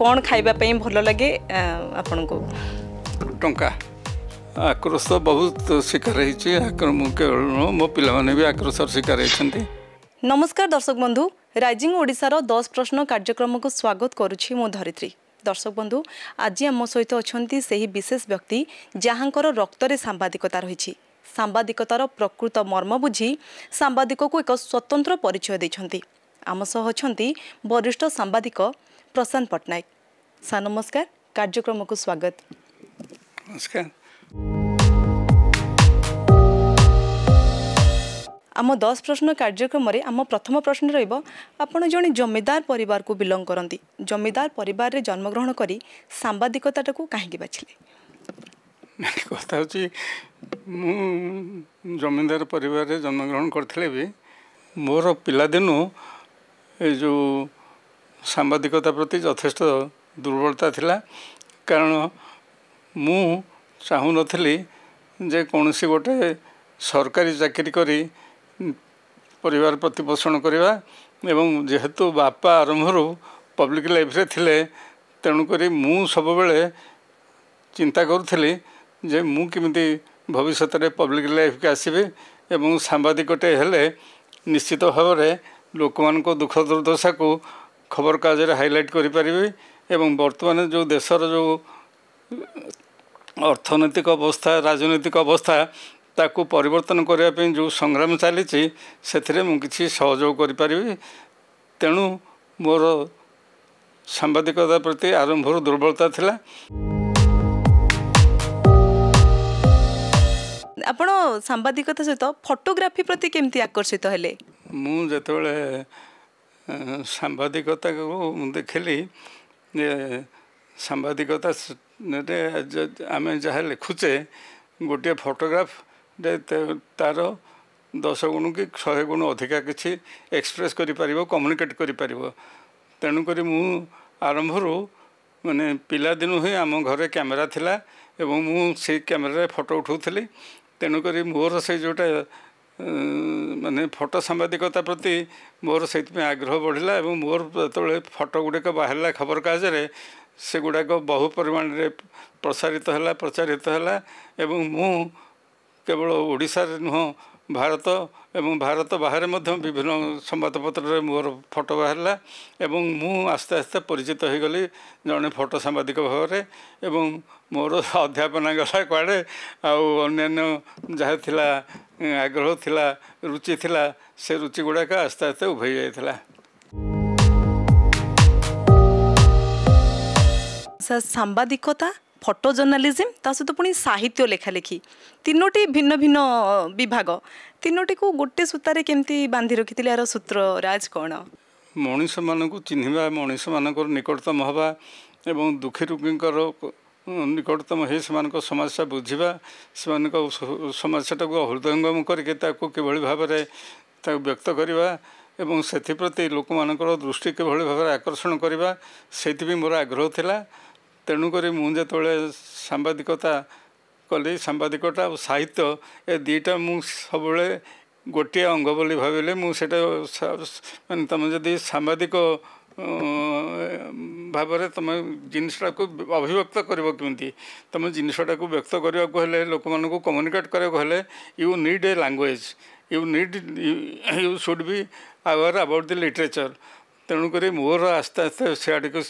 କ'ଣ ଖାଇବା ପାଇଁ ଭଲ ଲାଗେ? ଆପଣଙ୍କୁ? ଟଙ୍କା। ଆକ୍ରୋଶ ତ ବହୁତ ଶିକାର ହେଇଛି। ଆକ୍ର ମୁଁ କେବଳ ନୁହଁ ମୋ ପିଲାମାନେ ବି ଆକ୍ରୋଶର ଶିକାର ହେଇଛନ୍ତି। ନମସ୍କାର ଦର୍ଶକ ବନ୍ଧୁ। ରାଇଜିଂ ଓଡ଼ିଶାର ଦଶ ପ୍ରଶ୍ନ କାର୍ଯ୍ୟକ୍ରମକୁ ସ୍ୱାଗତ କରୁଛି ମୁଁ ଧରିତ୍ରୀ। ଦର୍ଶକ ବନ୍ଧୁ ଆଜି ଆମ ସହିତ ଅଛନ୍ତି ସେହି ବିଶେଷ ବ୍ୟକ୍ତି ଯାହାଙ୍କର ରକ୍ତରେ ସାମ୍ବାଦିକତା ରହିଛି। ସାମ୍ବାଦିକତାର ପ୍ରକୃତ ମର୍ମ ବୁଝି ସାମ୍ବାଦିକକୁ ଏକ ସ୍ୱତନ୍ତ୍ର ପରିଚୟ ଦେଇଛନ୍ତି। ଆମ ସହ ଅଛନ୍ତି ବରିଷ୍ଠ ସାମ୍ବାଦିକ ପ୍ରଶାନ୍ତ ପଟ୍ଟନାୟକ। ସାର୍ ନମସ୍କାର। କାର୍ଯ୍ୟକ୍ରମକୁ ସ୍ୱାଗତ। ନମସ୍କାର। ଆମ ଦଶ ପ୍ରଶ୍ନ କାର୍ଯ୍ୟକ୍ରମରେ ଆମ ପ୍ରଥମ ପ୍ରଶ୍ନ ରହିବ ଆପଣ ଜଣେ ଜମିଦାର ପରିବାରକୁ ବିଲଙ୍ଗ କରନ୍ତି। ଜମିଦାର ପରିବାରରେ ଜନ୍ମଗ୍ରହଣ କରି ସାମ୍ବାଦିକତାଟାକୁ କାହିଁକି ବାଛିଲେ? କଥା ହେଉଛି ମୁଁ ଜମିଦାର ପରିବାରରେ ଜନ୍ମଗ୍ରହଣ କରିଥିଲେ ବି ମୋର ପିଲାଦିନୁ ଏ ଯେଉଁ ସାମ୍ବାଦିକତା ପ୍ରତି ଯଥେଷ୍ଟ ଦୁର୍ବଳତା ଥିଲା। କାରଣ ମୁଁ ଚାହୁଁନଥିଲି ଯେ କୌଣସି ଗୋଟେ ସରକାରୀ ଚାକିରି କରି ପରିବାର ପ୍ରତିପୋଷଣ କରିବା ଏବଂ ଯେହେତୁ ବାପା ଆରମ୍ଭରୁ ପବ୍ଲିକ୍ ଲାଇଫ୍ରେ ଥିଲେ ତେଣୁକରି ମୁଁ ସବୁବେଳେ ଚିନ୍ତା କରୁଥିଲି ଯେ ମୁଁ କେମିତି ଭବିଷ୍ୟତରେ ପବ୍ଲିକ୍ ଲାଇଫ୍కి ଆସିବି ଏବଂ ସାମ୍ବାଦିକଟେ ହେଲେ ନିଶ୍ଚିତ ଭାବରେ ଲୋକମାନଙ୍କ ଦୁଃଖ ଦୁର୍ଦ୍ଦଶାକୁ ଖବରକାଗଜରେ ହାଇଲାଇଟ୍ କରିପାରିବି ଏବଂ ବର୍ତ୍ତମାନ ଯେଉଁ ଦେଶର ଯେଉଁ ଅର୍ଥନୈତିକ ଅବସ୍ଥା ରାଜନୈତିକ ଅବସ୍ଥା ତାକୁ ପରିବର୍ତ୍ତନ କରିବା ପାଇଁ ଯେଉଁ ସଂଗ୍ରାମ ଚାଲିଛି ସେଥିରେ ମୁଁ କିଛି ସହଯୋଗ କରିପାରିବି। ତେଣୁ ମୋର ସାମ୍ବାଦିକତା ପ୍ରତି ଆରମ୍ଭରୁ ଦୁର୍ବଳତା ଥିଲା। ଆପଣ ସାମ୍ବାଦିକତା ସହିତ ଫଟୋଗ୍ରାଫି ପ୍ରତି କେମିତି ଆକର୍ଷିତ ହେଲେ? ମୁଁ ଯେତେବେଳେ ଅ, ସାମ୍ବାଦିକତାକୁ ମୁଁ ଦେଖିଲି ଯେ ସାମ୍ବାଦିକତାରେ ଯ- ଆମେ ଯାହା ଲେଖୁଛେ ଗୋଟିଏ ଫଟୋଗ୍ରାଫରେ ତେ- ତାର ଦଶ ଗୁଣ କି ଶହେ ଗୁଣ ଅଧିକା କିଛି ଏକ୍ସପ୍ରେସ୍ କରିପାରିବ କମ୍ୟୁନିକେଟ୍ କରିପାରିବ। ତେଣୁକରି ମୁଁ ଆରମ୍ଭରୁ ମାନେ ପିଲାଦିନୁ ହିଁ ଆମ ଘରେ କ୍ୟାମେରା ଥିଲା ଏବଂ ମୁଁ ସେଇ କ୍ୟାମେରାରେ ଫଟୋ ଉଠାଉଥିଲି। ତେଣୁକରି ମୋର ସେଇ ଯେଉଁଟା ମାନେ ଫଟୋ ସାମ୍ବାଦିକତା ପ୍ରତି ମୋର ସେଇଥିପାଇଁ ଆଗ୍ରହ ବଢ଼ିଲା ଏବଂ ମୋର ଯେତେବେଳେ ଫଟୋ ଗୁଡ଼ିକ ବାହାରିଲା ଖବରକାଗଜରେ ସେଗୁଡ଼ାକ ବହୁ ପରିମାଣରେ ପ୍ରସାରିତ ହେଲା ପ୍ରଚାରିତ ହେଲା ଏବଂ ମୁଁ କେବଳ ଓଡ଼ିଶାରେ ନୁହଁ ଭାରତ ଏବଂ ଭାରତ ବାହାରେ ମଧ୍ୟ ବିଭିନ୍ନ ସମ୍ବାଦପତ୍ରରେ ମୋର ଫଟୋ ବାହାରିଲା ଏବଂ ମୁଁ ଆସ୍ତେ ଆସ୍ତେ ପରିଚିତ ହୋଇଗଲି ଜଣେ ଫଟୋ ସାମ୍ବାଦିକ ଭାବରେ ଏବଂ ମୋର ଅଧ୍ୟାପନା ଗଲା କୁଆଡ଼େ ଆଉ ଅନ୍ୟାନ୍ୟ ଯାହା ଥିଲା ଆଗ୍ରହ ଥିଲା ରୁଚି ଥିଲା ସେ ରୁଚି ଗୁଡ଼ାକ ଆସ୍ତେ ଆସ୍ତେ ଉଭେଇ ଯାଇଥିଲା। ସାମ୍ବାଦିକତା ଫଟୋ ଜର୍ଣ୍ଣାଲିଜିମ୍ ତା ସହିତ ପୁଣି ସାହିତ୍ୟ ଲେଖାଲେଖି। ତିନୋଟି ଭିନ୍ନ ଭିନ୍ନ ବିଭାଗ। ତିନୋଟିକୁ ଗୋଟେ ସୂତାରେ କେମିତି ବାନ୍ଧି ରଖିଥିଲେ ଏହାର ସୂତ୍ର ରାଜ କ'ଣ? ମଣିଷମାନଙ୍କୁ ଚିହ୍ନିବା ମଣିଷମାନଙ୍କର ନିକଟତମ ହେବା ଏବଂ ଦୁଃଖୀ ରୋଗୀଙ୍କର ନିକଟତମ ହୋଇ ସେମାନଙ୍କ ସମସ୍ୟା ବୁଝିବା ସେମାନଙ୍କ ସମସ୍ୟାଟାକୁ ହୃଦୟଙ୍ଗମ କରିକି ତାକୁ କିଭଳି ଭାବରେ ତାକୁ ବ୍ୟକ୍ତ କରିବା ଏବଂ ସେଥିପ୍ରତି ଲୋକମାନଙ୍କର ଦୃଷ୍ଟି କିଭଳି ଭାବରେ ଆକର୍ଷଣ କରିବା ସେଇଥିପାଇଁ ମୋର ଆଗ୍ରହ ଥିଲା। ତେଣୁକରି ମୁଁ ଯେତେବେଳେ ସାମ୍ବାଦିକତା କଲି ସାମ୍ବାଦିକତା ଆଉ ସାହିତ୍ୟ ଏ ଦୁଇଟା ମୁଁ ସବୁବେଳେ ଗୋଟିଏ ଅଙ୍ଗ ବୋଲି ଭାବିଲେ ମୁଁ ସେଇଟା ମାନେ ତୁମେ ଯଦି ସାମ୍ବାଦିକ ଭାବରେ ତୁମେ ଜିନିଷଟାକୁ ଅଭିବ୍ୟକ୍ତ କରିବ କେମିତି? ତୁମେ ଜିନିଷଟାକୁ ବ୍ୟକ୍ତ କରିବାକୁ ହେଲେ ଲୋକମାନଙ୍କୁ କମ୍ୟୁନିକେଟ୍ କରିବାକୁ ହେଲେ you need a language you need you should be aware about the literature ତେଣୁକରି ମୋର ଆସ୍ତେ ଆସ୍ତେ ସେଆଡ଼କୁ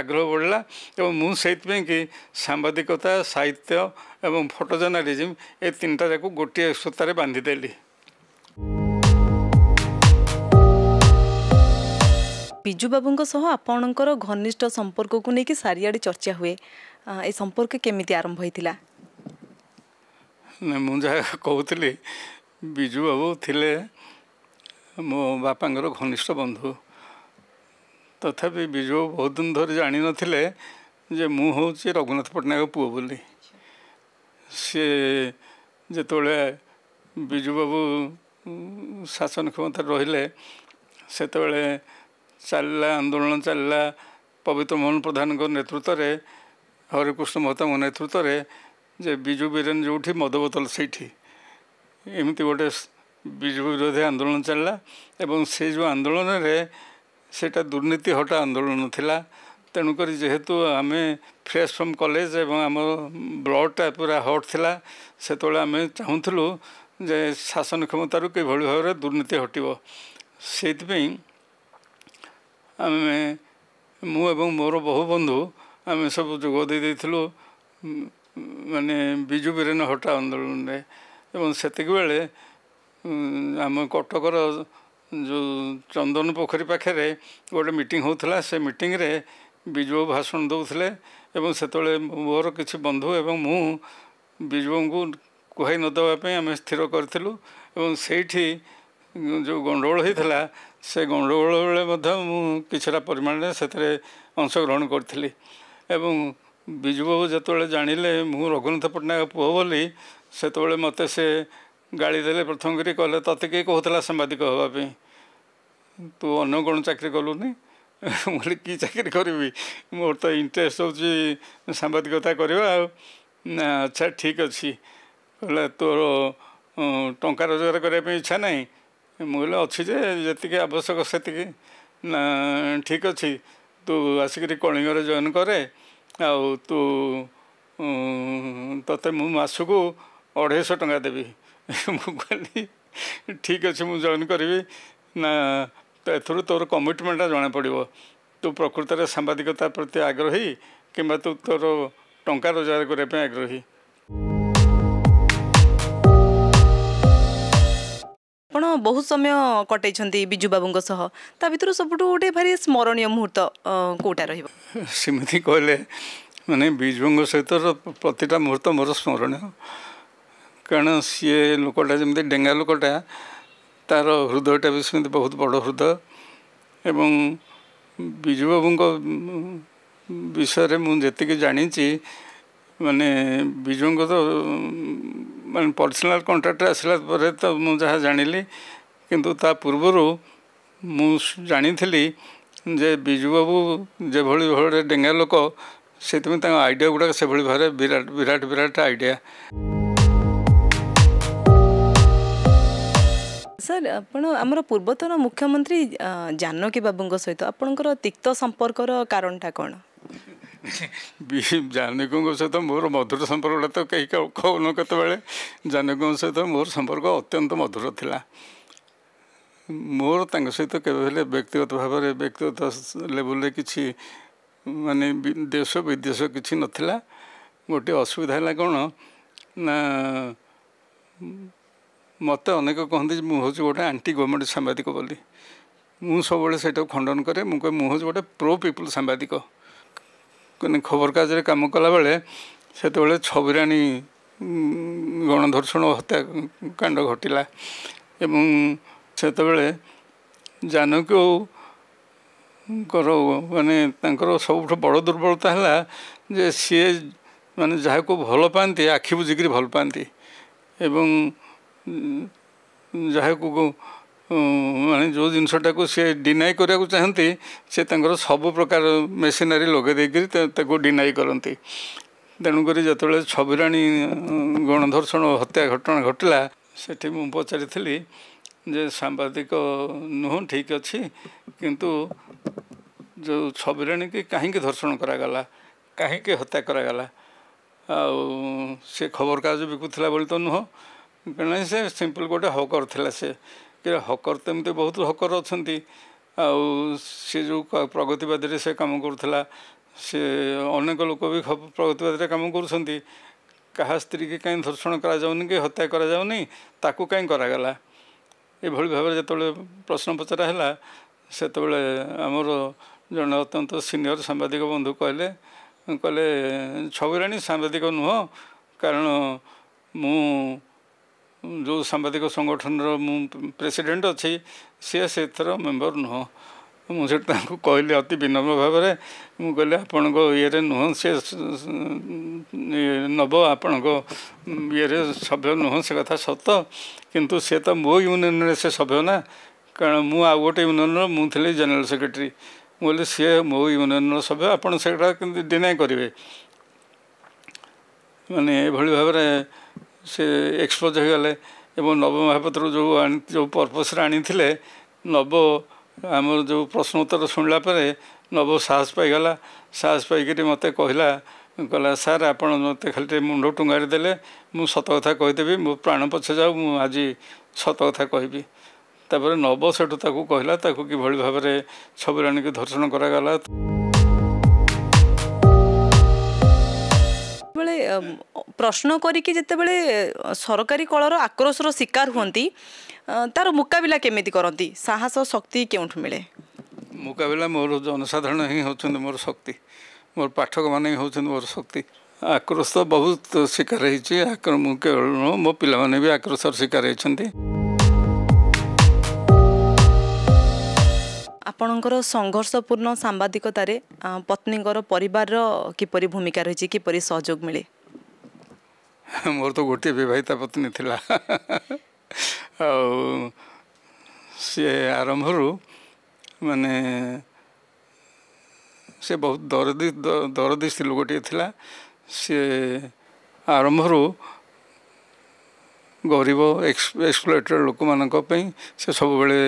ଆଗ୍ରହ ବଢ଼ିଲା ଏବଂ ମୁଁ ସେଇଥିପାଇଁ କି ସାମ୍ବାଦିକତା ସାହିତ୍ୟ ଏବଂ ଫଟୋ ଜର୍ଣ୍ଣାଲିଜିମ୍ ଏ ତିନିଟା ଯାକୁ ଗୋଟିଏ ସୂତାରେ ବାନ୍ଧିଦେଲି। ବିଜୁ ବାବୁଙ୍କ ସହ ଆପଣଙ୍କର ଘନିଷ୍ଠ ସମ୍ପର୍କକୁ ନେଇକି ଚାରିଆଡ଼େ ଚର୍ଚ୍ଚା ହୁଏ। ଏ ସମ୍ପର୍କ କେମିତି ଆରମ୍ଭ ହୋଇଥିଲା? ମୁଁ ଯାହା କହୁଥିଲି ବିଜୁ ବାବୁ ଥିଲେ ମୋ ବାପାଙ୍କର ଘନିଷ୍ଠ ବନ୍ଧୁ। ତଥାପି ବିଜୁ ବାବୁ ବହୁତ ଦିନ ଧରି ଜାଣିନଥିଲେ ଯେ ମୁଁ ହେଉଛି ରଘୁନାଥ ପଟ୍ଟନାୟକ ପୁଅ ବୋଲି। ସିଏ ଯେତେବେଳେ ବିଜୁବାବୁ ଶାସନ କ୍ଷମତାରେ ରହିଲେ ସେତେବେଳେ ଚାଲିଲା ଆନ୍ଦୋଳନ ଚାଲିଲା ପବିତ୍ର ମୋହନ ପ୍ରଧାନଙ୍କ ନେତୃତ୍ୱରେ ହରେକୃଷ୍ଣ ମହତାଙ୍କ ନେତୃତ୍ୱରେ ଯେ ବିଜୁ ବିରେନ ଯେଉଁଠି ମଦ ବୋତଲ ସେଇଠି। ଏମିତି ଗୋଟେ ବିଜୁ ବିରୋଧୀ ଆନ୍ଦୋଳନ ଚାଲିଲା ଏବଂ ସେ ଯେଉଁ ଆନ୍ଦୋଳନରେ ସେଇଟା ଦୁର୍ନୀତି ହଟା ଆନ୍ଦୋଳନ ଥିଲା। ତେଣୁକରି ଯେହେତୁ ଆମେ ଫ୍ରେଶ୍ ଫ୍ରମ୍ କଲେଜ ଏବଂ ଆମ ବ୍ଲଡ଼ଟା ପୁରା ହଟ୍ ଥିଲା ସେତେବେଳେ ଆମେ ଚାହୁଁଥିଲୁ ଯେ ଶାସନ କ୍ଷମତାରୁ କିଭଳି ଭାବରେ ଦୁର୍ନୀତି ହଟିବ। ସେଇଥିପାଇଁ ଆମେ ମୁଁ ଏବଂ ମୋର ବହୁ ବନ୍ଧୁ ଆମେ ସବୁ ଯୋଗ ଦେଇ ଦେଇଥିଲୁ ମାନେ ବିଜୁ ବିରେନ ହଟା ଆନ୍ଦୋଳନରେ। ଏବଂ ସେତିକିବେଳେ ଆମ କଟକର ଯେଉଁ ଚନ୍ଦନ ପୋଖରୀ ପାଖରେ ଗୋଟେ ମିଟିଂ ହେଉଥିଲା ସେ ମିଟିଂରେ ବିଜୁ ଭାଷଣ ଦେଉଥିଲେ ଏବଂ ସେତେବେଳେ ମୋର କିଛି ବନ୍ଧୁ ଏବଂ ମୁଁ ବିଜୁବାବୁଙ୍କୁ କୁହାଇ ନ ଦେବା ପାଇଁ ଆମେ ସ୍ଥିର କରିଥିଲୁ ଏବଂ ସେଇଠି ଯେଉଁ ଗଣ୍ଡଗୋଳ ହୋଇଥିଲା ସେ ଗଣ୍ଡଗୋଳ ବେଳେ ମଧ୍ୟ ମୁଁ କିଛିଟା ପରିମାଣରେ ସେଥିରେ ଅଂଶଗ୍ରହଣ କରିଥିଲି ଏବଂ ବିଜୁବାବୁ ଯେତେବେଳେ ଜାଣିଲେ ମୁଁ ରଘୁନାଥ ପଟ୍ଟନାୟକ ପୁଅ ବୋଲି ସେତେବେଳେ ମୋତେ ସେ ଗାଳି ଦେଲେ ପ୍ରଥମ କରି କହିଲେ ତତେ କିଏ କହୁଥିଲା ସାମ୍ବାଦିକ ହେବା ପାଇଁ? ତୁ ଅନ୍ୟ କ'ଣ ଚାକିରି କଲୁନି? ମୁଁ କହିଲି କି ଚାକିରି କରିବି? ମୋର ତ ଇଣ୍ଟରେଷ୍ଟ ହେଉଛି ସାମ୍ବାଦିକତା କରିବା ଆଉ। ଆଚ୍ଛା ଠିକ୍ ଅଛି। କହିଲା ତୋର ଟଙ୍କା ରୋଜଗାର କରିବା ପାଇଁ ଇଚ୍ଛା ନାହିଁ? ମୁଁ କହିଲି ଅଛି ଯେ ଯେତିକି ଆବଶ୍ୟକ ସେତିକି। ନା ଠିକ୍ ଅଛି। ତୁ ଆସିକରି କଳିଙ୍ଗରେ ଜଏନ୍ କରେ। ଆଉ ତୁ ତୋତେ ମୁଁ ମାସକୁ ଅଢ଼େଇଶହ ଟଙ୍କା ଦେବି। ମୁଁ କହିଲି ଠିକ୍ ଅଛି ମୁଁ ଜଏନ୍ କରିବି। ନା ତ ଏଥିରୁ ତୋର କମିଟମେଣ୍ଟଟା ଜଣାପଡ଼ିବ ତୁ ପ୍ରକୃତରେ ସାମ୍ବାଦିକତା ପ୍ରତି ଆଗ୍ରହୀ କିମ୍ବା ତୁ ତୋର ଟଙ୍କା ରୋଜଗାର କରିବା ପାଇଁ ଆଗ୍ରହୀ? ଆପଣ ବହୁତ ସମୟ କଟେଇଛନ୍ତି ବିଜୁ ବାବୁଙ୍କ ସହ। ତା ଭିତରୁ ସବୁଠୁ ଗୋଟେ ଭାରି ସ୍ମରଣୀୟ ମୁହୂର୍ତ୍ତ କେଉଁଟା ରହିବ? ସେମିତି କହିଲେ ମାନେ ବିଜୁଙ୍କ ସହିତ ପ୍ରତିଟା ମୁହୂର୍ତ୍ତ ମୋର ସ୍ମରଣୀୟ। କାରଣ ସିଏ ଲୋକଟା ଯେମିତି ଡେଙ୍ଗା ଲୋକଟା ତା'ର ହୃଦୟଟା ବି ସେମିତି ବହୁତ ବଡ଼ ହୃଦୟ ଏବଂ ବିଜୁବାବୁଙ୍କ ବିଷୟରେ ମୁଁ ଯେତିକି ଜାଣିଛି ମାନେ ବିଜୁଙ୍କ ତ ମାନେ ପର୍ସନାଲ୍ କଣ୍ଟାକ୍ଟ ଆସିଲା ପରେ ତ ମୁଁ ଯାହା ଜାଣିଲି କିନ୍ତୁ ତା ପୂର୍ବରୁ ମୁଁ ଜାଣିଥିଲି ଯେ ବିଜୁବାବୁ ଯେଭଳି ଭାବରେ ଡେଙ୍ଗା ଲୋକ ସେଥିପାଇଁ ତାଙ୍କ ଆଇଡ଼ିଆ ଗୁଡ଼ାକ ସେଭଳି ଭାବରେ ବିରାଟ ବିରାଟ ବିରାଟ ଆଇଡ଼ିଆ ସାର୍ ଆପଣ ଆମର ପୂର୍ବତନ ମୁଖ୍ୟମନ୍ତ୍ରୀ ଜାନକୀ ବାବୁଙ୍କ ସହିତ ଆପଣଙ୍କର ତିକ୍ତ ସମ୍ପର୍କର କାରଣଟା କ'ଣ? ଜାନକୀଙ୍କ ସହିତ ମୋର ମଧୁର ସମ୍ପର୍କଟା ତ କେହି କହୁନ କେତେବେଳେ। ଜାନକୀଙ୍କ ସହିତ ମୋର ସମ୍ପର୍କ ଅତ୍ୟନ୍ତ ମଧୁର ଥିଲା। ମୋର ତାଙ୍କ ସହିତ କେବେ ହେଲେ ବ୍ୟକ୍ତିଗତ ଭାବରେ ବ୍ୟକ୍ତିଗତ ଲେବୁଲରେ କିଛି ମାନେ ଦେଶ ବିଦେଶ କିଛି ନଥିଲା। ଗୋଟିଏ ଅସୁବିଧା ହେଲା କ'ଣ? ନା ମୋତେ ଅନେକ କହନ୍ତି ଯେ ମୁଁ ହେଉଛି ଗୋଟେ ଆଣ୍ଟି ଗଭର୍ଣ୍ଣମେଣ୍ଟ ସାମ୍ବାଦିକ ବୋଲି। ମୁଁ ସବୁବେଳେ ସେଇଟାକୁ ଖଣ୍ଡନ କରେ ମୁଁ କହେ ମୁଁ ହେଉଛି ଗୋଟେ ପ୍ରୋ ପିପୁଲ୍ ସାମ୍ବାଦିକ। ମାନେ ଖବରକାଗଜରେ କାମ କଲାବେଳେ ସେତେବେଳେ ଛବିରାଣୀ ଗଣଧର୍ଷଣ ହତ୍ୟାକାଣ୍ଡ ଘଟିଲା ଏବଂ ସେତେବେଳେ ଜାନକୀଙ୍କର ମାନେ ତାଙ୍କର ସବୁଠୁ ବଡ଼ ଦୁର୍ବଳତା ହେଲା ଯେ ସିଏ ମାନେ ଯାହାକୁ ଭଲ ପାଆନ୍ତି ଆଖି ବୁଝିକିରି ଭଲ ପାଆନ୍ତି ଏବଂ ଯାହାକୁ ମାନେ ଯେଉଁ ଜିନିଷଟାକୁ ସେ ଡିନାଇ କରିବାକୁ ଚାହାନ୍ତି ସେ ତାଙ୍କର ସବୁ ପ୍ରକାର ମେସିନାରୀ ଲଗାଇ ଦେଇକରି ତାକୁ ଡିନାଇ କରନ୍ତି। ତେଣୁକରି ଯେତେବେଳେ ଛବିରାଣୀ ଗଣଧର୍ଷଣ ହତ୍ୟା ଘଟଣା ଘଟିଲା ସେଠି ମୁଁ ପଚାରିଥିଲି ଯେ ସାମ୍ବାଦିକ ନୁହଁ ଠିକ୍ ଅଛି କିନ୍ତୁ ଯେଉଁ ଛବିରାଣୀକି କାହିଁକି ଧର୍ଷଣ କରାଗଲା? କାହିଁକି ହତ୍ୟା କରାଗଲା? ଆଉ ସେ ଖବରକାଗଜ ବିକୁଥିଲା ବୋଲି ତ ନୁହଁ କାରଣ ସେ ସିମ୍ପଲ୍ ଗୋଟେ ହକର ଥିଲା ସେ। କି ହକର ତ ଏମିତି ବହୁତ ହକର ଅଛନ୍ତି। ଆଉ ସେ ଯେଉଁ ପ୍ରଗତିବାଦୀରେ ସେ କାମ କରୁଥିଲା। ସେ ଅନେକ ଲୋକ ବି ପ୍ରଗତିବାଦୀରେ କାମ କରୁଛନ୍ତି। କାହା ସ୍ତ୍ରୀକି କାହିଁ ଧର୍ଷଣ କରାଯାଉନି କି ହତ୍ୟା କରାଯାଉନି ତାକୁ କାହିଁ କରାଗଲା। ଏଭଳି ଭାବରେ ଯେତେବେଳେ ପ୍ରଶ୍ନ ପଚରା ହେଲା ସେତେବେଳେ ଆମର ଜଣେ ଅତ୍ୟନ୍ତ ସିନିୟର ସାମ୍ବାଦିକ ବନ୍ଧୁ କହିଲେ କହିଲେ ଛବିରାଣୀ ସାମ୍ବାଦିକ ନୁହଁ କାରଣ ମୁଁ ଯେଉଁ ସାମ୍ବାଦିକ ସଂଗଠନର ମୁଁ ପ୍ରେସିଡେଣ୍ଟ ଅଛି ସିଏ ସେଥିର ମେମ୍ବର ନୁହଁ। ମୁଁ ସେଠି ତାଙ୍କୁ କହିଲି ଅତି ବିନମ୍ର ଭାବରେ ମୁଁ କହିଲି ଆପଣଙ୍କ ଇଏରେ ନୁହଁ ସେ ନେବ ଆପଣଙ୍କ ଇଏରେ ସଭ୍ୟ ନୁହଁ ସେ କଥା ସତ। କିନ୍ତୁ ସେ ତ ମୋ ୟୁନିୟନରେ ସେ ସଭ୍ୟ ନା। କାରଣ ମୁଁ ଆଉ ଗୋଟେ ୟୁନିୟନର ମୁଁ ଥିଲି ଜେନେରାଲ ସେକ୍ରେଟାରୀ। ମୁଁ କହିଲି ସିଏ ମୋ ୟୁନିୟନର ସଭ୍ୟ ଆପଣ ସେଟା କେମିତି ଡିନାଇ କରିବେ? ମାନେ ଏଭଳି ଭାବରେ ସେ ଏକ୍ସପୋଜ ହୋଇଗଲେ ଏବଂ ନବ ମହାପାତ୍ର ଯେଉଁ ଯେଉଁ ପର୍ପସ୍ରେ ଆଣିଥିଲେ ନବ ଆମର ଯେଉଁ ପ୍ରଶ୍ନ ଉତ୍ତର ଶୁଣିଲା ପରେ ନବ ସାହସ ପାଇଗଲା। ସାହସ ପାଇକିରି ମୋତେ କହିଲା କହିଲା ସାର୍ ଆପଣ ମୋତେ ଖାଲି ଟିକେ ମୁଣ୍ଡ ଟୁଙ୍ଗାରି ଦେଲେ ମୁଁ ସତ କଥା କହିଦେବି ମୋ ପ୍ରାଣ ପଛେ ଯାଉ ମୁଁ ଆଜି ସତ କଥା କହିବି। ତାପରେ ନବ ସେଠୁ ତାକୁ କହିଲା ତାକୁ କିଭଳି ଭାବରେ ଛବିରାଣୀକି ଧର୍ଷଣ କରାଗଲା? ପ୍ରଶ୍ନ କରିକି ଯେତେବେଳେ ଅ, ସରକାରୀ କଳର ଆକ୍ରୋଶର ଶିକାର ହୁଅନ୍ତି ଅ, ତାର ମୁକାବିଲା କେମିତି କରନ୍ତି? ସାହସ ଶକ୍ତି କେଉଁଠୁ ମିଳେ? ମୁକାବିଲା ମୋର ଜନସାଧାରଣ ହିଁ ହେଉଛନ୍ତି ମୋର ଶକ୍ତି। ମୋର ପାଠକମାନେ ହିଁ ହେଉଛନ୍ତି ମୋର ଶକ୍ତି। ଆକ୍ରୋଶ ତ ବହୁତ ଶିକାର ହେଇଛି ଆକ୍ର ମୁଁ କେବଳ ନୁହଁ ମୋ ପିଲାମାନେ ବି ଆକ୍ରୋଶର ଶିକାର ହେଇଛନ୍ତି। ଆପଣଙ୍କର ସଂଘର୍ଷପୂର୍ଣ୍ଣ ସାମ୍ବାଦିକତାରେ ଅ, ପତ୍ନୀଙ୍କର ପରିବାରର କିପରି ଭୂମିକା ରହିଛି କିପରି ସହଯୋଗ ମିଳେ? ମୋର ତ ଗୋଟିଏ ବିବାହିତା ପତ୍ନୀ ଥିଲା। ଆଉ ସିଏ ଆରମ୍ଭରୁ ମାନେ ସେ ବହୁତ ଦରଦି ଦରଦି ସ୍ତ୍ରୀ ଲୋକଟିଏ ଥିଲା। ସିଏ ଆରମ୍ଭରୁ ଗରିବ ଏକ୍ସପ୍ଲୋଟେଡ଼ ଲୋକମାନଙ୍କ ପାଇଁ ସେ ସବୁବେଳେ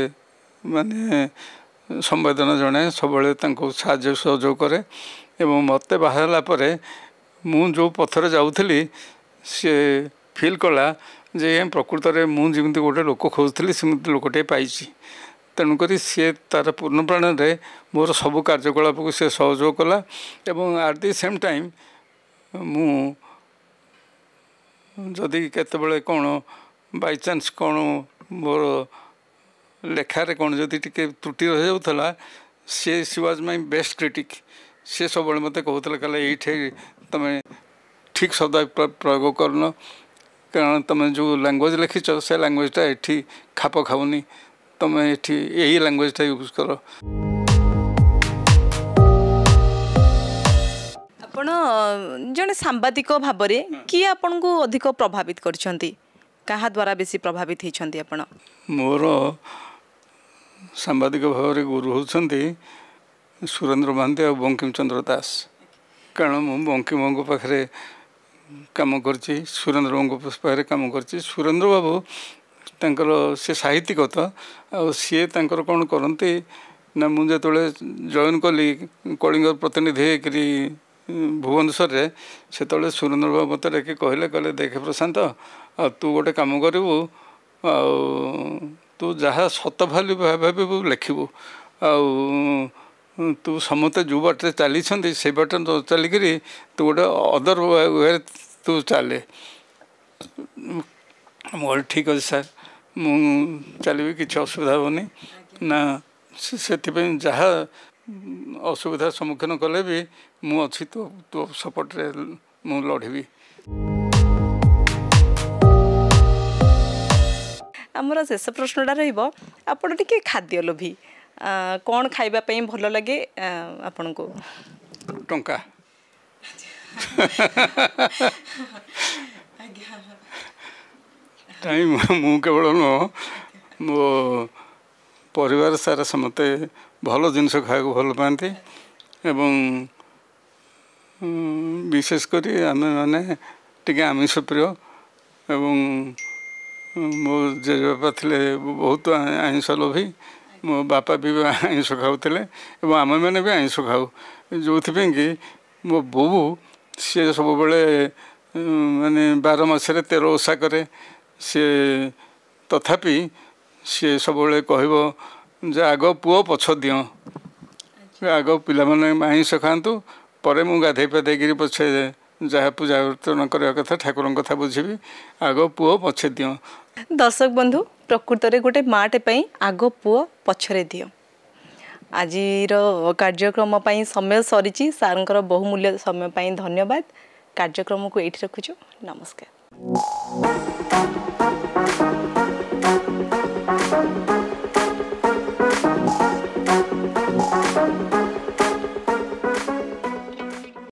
ମାନେ ସମ୍ବେଦନା ଜଣାଏ ସବୁବେଳେ ତାଙ୍କୁ ସାହାଯ୍ୟ ସହଯୋଗ କରେ। ଏବଂ ମୋତେ ବାହା ହେଲା ପରେ ମୁଁ ଯେଉଁ ପଥରେ ଯାଉଥିଲି ସେ ଫିଲ୍ କଲା ଯେ ପ୍ରକୃତରେ ମୁଁ ଯେମିତି ଗୋଟେ ଲୋକ ଖୋଜୁଥିଲି ସେମିତି ଲୋକଟିଏ ପାଇଛି। ତେଣୁକରି ସିଏ ତା'ର ପୂର୍ଣ୍ଣ ପ୍ରାଣରେ ମୋର ସବୁ କାର୍ଯ୍ୟକଳାପକୁ ସେ ସହଯୋଗ କଲା ଏବଂ ଆଟ୍ ଦି ସେମ୍ ଟାଇମ୍ ମୁଁ ଯଦି କେତେବେଳେ କ'ଣ ବାଇଚାନ୍ସ କ'ଣ ମୋର ଲେଖାରେ କ'ଣ ଯଦି ଟିକେ ତ୍ରୁଟି ରହିଯାଉଥିଲା ସେ she was my best critic ସେ ସବୁବେଳେ ମୋତେ କହୁଥିଲା କହିଲା ଏଇଠି ତୁମେ ଠିକ୍ ଶବ୍ଦ ପ୍ର- ପ୍ରୟୋଗ କରୁନ। କାରଣ ତୁମେ ଯେଉଁ ଲାଙ୍ଗୁଏଜ୍ ଲେଖିଛ ସେ ଲାଙ୍ଗୁଏଜଟା ଏଠି ଖାପ ଖାଉନି। ତୁମେ ଏଠି ଏଇ ଲାଙ୍ଗୁଏଜଟା ୟୁଜ୍ କର। ଆପଣ ଜଣେ ସାମ୍ବାଦିକ ଭାବରେ କିଏ ଆପଣଙ୍କୁ ଅଧିକ ପ୍ରଭାବିତ କରିଛନ୍ତି? କାହା ଦ୍ୱାରା ବେଶୀ ପ୍ରଭାବିତ ହେଇଛନ୍ତି ଆପଣ? ମୋର ସାମ୍ବାଦିକ ଭାବରେ ଗୁରୁ ହେଉଛନ୍ତି ସୁରେନ୍ଦ୍ର ମହାନ୍ତି ଆଉ ବଙ୍କିମ ଚନ୍ଦ୍ର ଦାସ। କାରଣ ମୁଁ ବଙ୍କିମଙ୍କ ପାଖରେ କାମ କରିଛି ସୁରେନ୍ଦ୍ର ବାବୁଙ୍କ ପାଖରେ କାମ କରିଛି। ସୁରେନ୍ଦ୍ର ବାବୁ ତାଙ୍କର ସେ ସାହିତ୍ୟିକ ତ ଆଉ ସିଏ ତାଙ୍କର କ'ଣ କରନ୍ତି ନା ମୁଁ ଯେତେବେଳେ ଜଏନ୍ କଲି କଳିଙ୍ଗ ପ୍ରତିନିଧି ହେଇକରି ଭୁବନେଶ୍ୱରରେ ସେତେବେଳେ ସୁରେନ୍ଦ୍ର ବାବୁ ମୋତେ ଡାକି କହିଲେ କହିଲେ ଦେଖେ ପ୍ରଶାନ୍ତ ଆଉ ତୁ ଗୋଟେ କାମ କରିବୁ ଆଉ ତୁ ଯାହା ସତ ଭାଲି ଭାବିବୁ ଲେଖିବୁ। ଆଉ ତୁ ସମସ୍ତେ ଯେଉଁ ବାଟରେ ଚାଲିଛନ୍ତି ସେଇ ବାଟରେ ନ ଚାଲିକିରି ତୁ ଗୋଟେ ଅଦର ୱେରେ ତୁ ଚାଲେ। ମୁଁ କହିଲି ଠିକ୍ ଅଛି ସାର୍ ମୁଁ ଚାଲିବି କିଛି ଅସୁବିଧା ହେବନି। ନା ସେ- ସେଥିପାଇଁ ଯାହା ଅସୁବିଧାର ସମ୍ମୁଖୀନ କଲେ ବି ମୁଁ ଅଛି ତୋ ତୋ ସପୋର୍ଟରେ ମୁଁ ଲଢ଼ିବି। ଆମର ଶେଷ ପ୍ରଶ୍ନଟା ରହିବ ଆପଣ ଟିକେ ଖାଦ୍ୟ ଲୋଭୀ କ'ଣ ଖାଇବା ପାଇଁ ଭଲ ଲାଗେ? ଆପଣଙ୍କୁ? ଟଙ୍କା। କାହିଁ ମୁଁ- କେବଳ ନୁହଁ ମୋ ପରିବାର ସାରା ସମସ୍ତେ ଭଲ ଜିନିଷ ଖାଇବାକୁ ଭଲ ପାଆନ୍ତି ଏବଂ ବିଶେଷ କରି ଆମେମାନେ ଟିକେ ଆମିଷ ପ୍ରିୟ ଏବଂ ମୋ ଜେଜେବାପା ଥିଲେ ବହୁତ ଆଇଁଷ ଲୋଭୀ ମୋ ବାପା ବି ଆଇଁଷ ଖାଉଥିଲେ ଏବଂ ଆମେମାନେ ବି ଆଇଁଷ ଖାଉ। ଯେଉଁଥିପାଇଁ କି ମୋ ବୋଉ ସିଏ ସବୁବେଳେ ଉଁ, ମାନେ ବାର ମାସରେ ତେର ଓଷା କରେ। ସିଏ ତଥାପି ସିଏ ସବୁବେଳେ କହିବ ଯେ ଆଗ ପୁଅ ପଛ ଦିଅ। ଆଗ ପିଲାମାନେ ଆଇଁଷ ଖାଆନ୍ତୁ ପରେ ମୁଁ ଗାଧେଇ ପାଧେଇକିରି ପଛେ ଯାହା ପୂଜା ଅର୍ଚ୍ଚନା କରିବା କଥା ଠାକୁରଙ୍କ କଥା ବୁଝିବି ଆଗ ପୁଅ ପଛେ ଦିଅ। ଦର୍ଶକ ବନ୍ଧୁ ପ୍ରକୃତରେ ଗୋଟେ ମାଟେ ପାଇଁ ଆଗ ପୁଅ ପଛରେ ଦିଅ। ଆଜିର କାର୍ଯ୍ୟକ୍ରମ ପାଇଁ ସମୟ ସରିଛି ସାର୍ଙ୍କର ବହୁମୂଲ୍ୟ ସମୟ ପାଇଁ ଧନ୍ୟବାଦ। କାର୍ଯ୍ୟକ୍ରମକୁ ଏଇଠି ରଖୁଛୁ। ନମସ୍କାର।